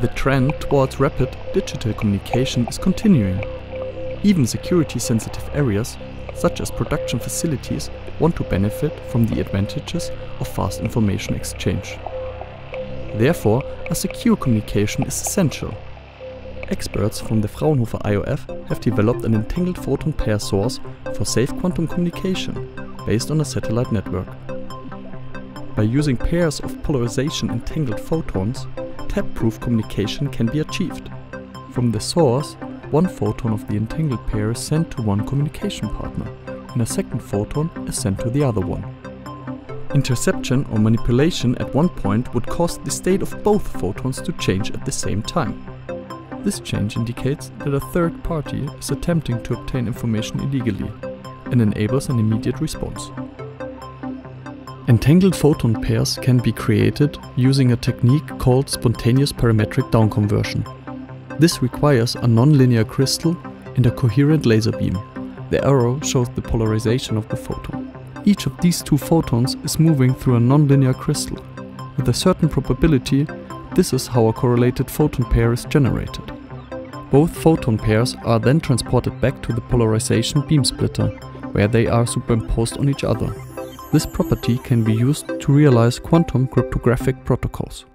The trend towards rapid digital communication is continuing. Even security sensitive areas, such as production facilities, want to benefit from the advantages of fast information exchange. Therefore, a secure communication is essential. Experts from the Fraunhofer IOF have developed an entangled photon pair source for safe quantum communication based on a satellite network. By using pairs of polarization entangled photons, tap-proof communication can be achieved. From the source, one photon of the entangled pair is sent to one communication partner, and a second photon is sent to the other one. Interception or manipulation at one point would cause the state of both photons to change at the same time. This change indicates that a third party is attempting to obtain information illegally and enables an immediate response. Entangled photon pairs can be created using a technique called spontaneous parametric downconversion. This requires a nonlinear crystal and a coherent laser beam. The arrow shows the polarization of the photon. Each of these two photons is moving through a nonlinear crystal. With a certain probability, this is how a correlated photon pair is generated. Both photon pairs are then transported back to the polarization beam splitter, where they are superimposed on each other. This property can be used to realize quantum cryptographic protocols.